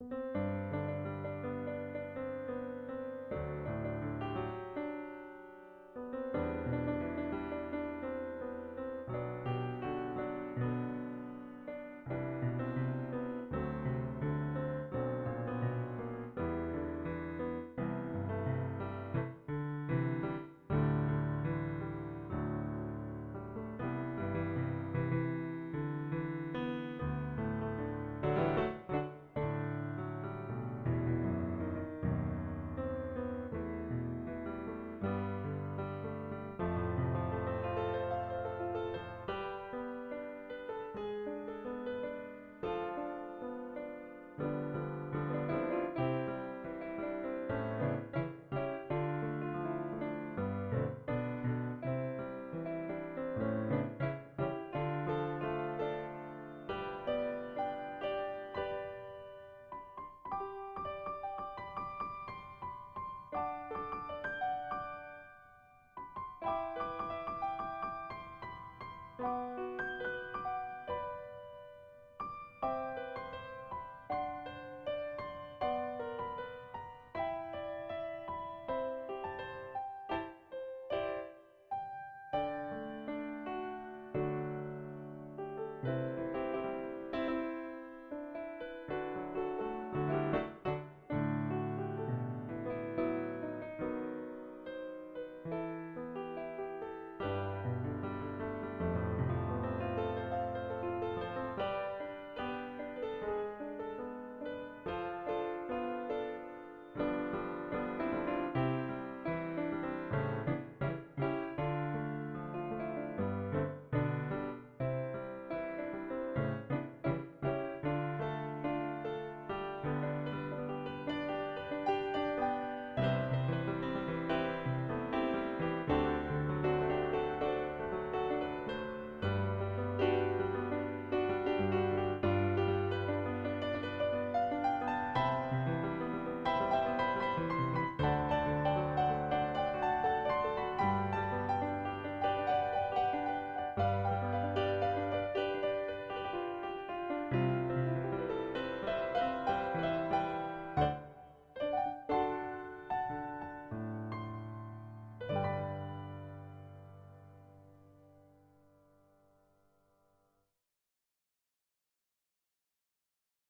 you